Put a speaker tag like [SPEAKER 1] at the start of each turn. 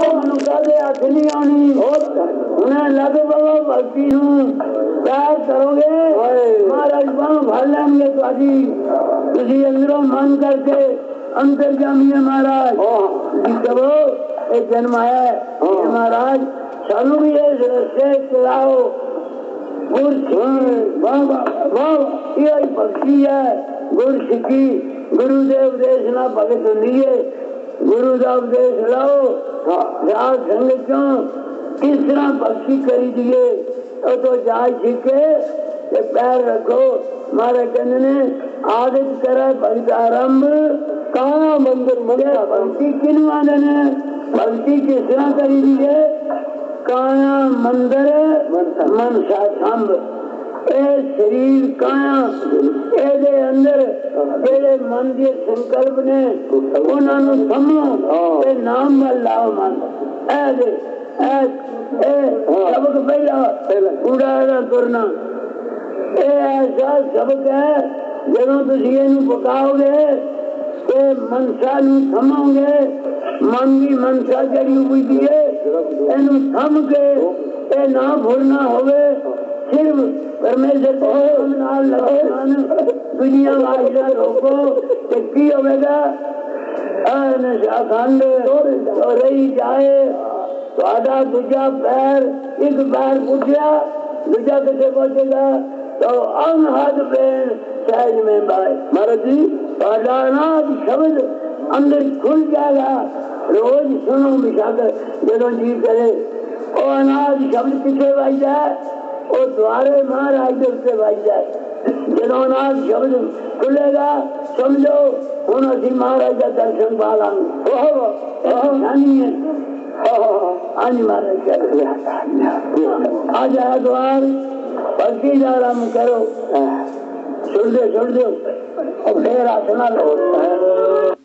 [SPEAKER 1] असली आनी उन्हें लग बाबा भक्ति हूँ प्यार करोगे महाराज बाबा भर लेंगे स्वाजी तुझी अंदरों मन करके अंतर जामी है महाराज करो एक जन्म आया महाराज सानू भी इस रस्ते चलाओ भक्ति है गुर सिखी गुरुदेव देश ना भगत लिए गुरु का उपदेश लाओ राज क्यों किस तरह भक्ति करी दिए तो, तो जाए सीखे पैर रखो। मारे कहने ने आदित करे भक्त कहा मंदिर मुझे भक्ति किन माने ने? भक्ति किस तरह करी दिए काया मंदिर? मन साम्भ ਮੰਦਰ ਭਗਤੀ ਕਿਨੂੰ ਆਂਦੇ ਨੇ ਭਗਤੀ ਕਿਸ ਤਰ੍ਹਾਂ ਕਰੀ ਦੀਏ ਕਾਇਆ ਮੰਦਰ ਮਨਸਾ ਸੰਭ ਇਹ ਸਰੀਰ ਕਾਇਆ ਇਹਦੇ ਅੰਦਰ ਜਿਹੜੇ ਮਨ ਦੇ ਸੰਕਲਪ ਨੇ ਉਹਨਾਂ ਨੂੰ ਸਮਝੋ ਤੇ ਨਾਮ ਵੱਲ ਲਾਓ ਮਨ ਇਹ ਦੇ ਇਹ ਇਹ ਸਬਕ ਪਹਿਲਾ ਕੂੜਾ ਦਾ ਤੁਰਨਾ ਇਹ ਐਸਾ ਸਬਕ ਹੈ ਜਦੋਂ ਤੁਸੀਂ ਇਹਨੂੰ ਪਕਾਓਗੇ ਤੇ ਮਨਸਾ ਨੂੰ ਸਮੋਗੇ ਮਨ ਦੀ ਮਨਸਾ ਜਿਹੜੀ ਉਪਜੀ ਹੈ ਇਹਨੂੰ ਥੰਮ ਕੇ ਇਹ ਨਾ ਭੁੱਲਣਾ ਹੋਵੇ ਸਿਰਫ ਪਰਮੇਸ਼ਰ ਦੇ ਨਾਲ ਲਗੇ ਮਨ ਦੁਨੀਆ ਵਾਲੀ ਦਾ ਰੋਕੋ ਤੇ ਕੀ ਹੋਵੇਗਾ ਅਨ ਸ਼ਾਖੰਡ ਹੋ ਰਹੀ ਜਾਏ ਤੁਹਾਡਾ ਦੂਜਾ ਪੈਰ ਇੱਕ ਪੈਰ ਪੁੱਜਿਆ ਦੂਜਾ ਕਿੱਥੇ ਪਹੁੰਚੇਗਾ तो अनहद पेड़ सहज में बाय महाराज जी ਤੁਹਾਡਾ ਅਨਾਦ ਸ਼ਬਦ ਅੰਦਰ ਖੁੱਲ ਜਾਏਗਾ ਰੋਜ਼ ਸੁਣੋ ਵਿਸ਼ਾਗਰ ਜਦੋਂ ਜੀ ਕਰੇ ਉਹ ਅਨਾਦ ਸ਼ਬਦ ਕਿੱਥੇ ਵੱਜਦਾ वो द्वारे महाराज से भाई जाए। जिन्होंने शब्द खुलेगा, समझो हूँ। असी महाराज का दर्शन। पा लांगे द्वार, भक्ति का करो। छोड़ दो छोड़ दो। और फिर आसना लो